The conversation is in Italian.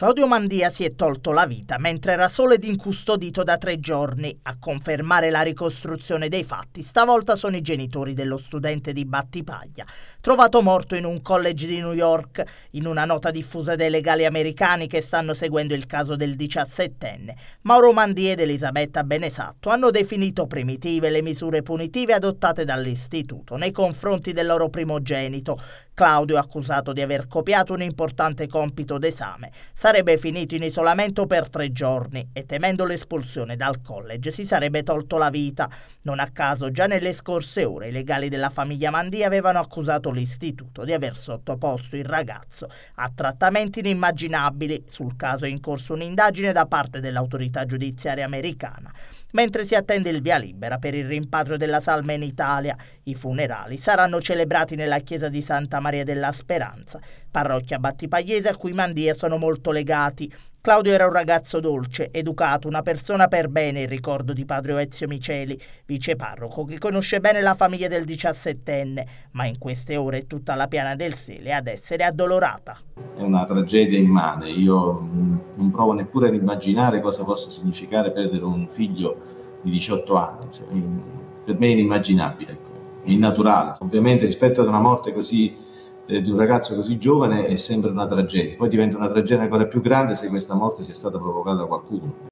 Claudio Mandia si è tolto la vita mentre era solo ed incustodito da tre giorni. A confermare la ricostruzione dei fatti, stavolta sono i genitori dello studente di Battipaglia, trovato morto in un college di New York. In una nota diffusa dai legali americani che stanno seguendo il caso del diciassettenne, Mauro Mandia ed Elisabetta Benesatto hanno definito primitive le misure punitive adottate dall'istituto nei confronti del loro primogenito. Claudio, accusato di aver copiato un importante compito d'esame, sarebbe finito in isolamento per tre giorni e temendo l'espulsione dal college si sarebbe tolto la vita. Non a caso già nelle scorse ore i legali della famiglia Mandi avevano accusato l'istituto di aver sottoposto il ragazzo a trattamenti inimmaginabili. Sul caso è in corso un'indagine da parte dell'autorità giudiziaria americana mentre si attende il via libera per il rimpatrio della salma in Italia. I funerali saranno celebrati nella chiesa di Santa Maria della Speranza, parrocchia battipagliese a cui Mandia sono molto legati. Claudio era un ragazzo dolce, educato, una persona per bene, il ricordo di padre Ezio Miceli, viceparroco, che conosce bene la famiglia del diciassettenne, ma in queste ore è tutta la piana del sele ad essere addolorata. È una tragedia immane, io non provo neppure ad immaginare cosa possa significare perdere un figlio di 18 anni, per me è inimmaginabile, ecco. è innaturale. Ovviamente rispetto ad una morte così eh, di un ragazzo così giovane è sempre una tragedia. Poi diventa una tragedia ancora più grande se questa morte sia stata provocata da qualcuno.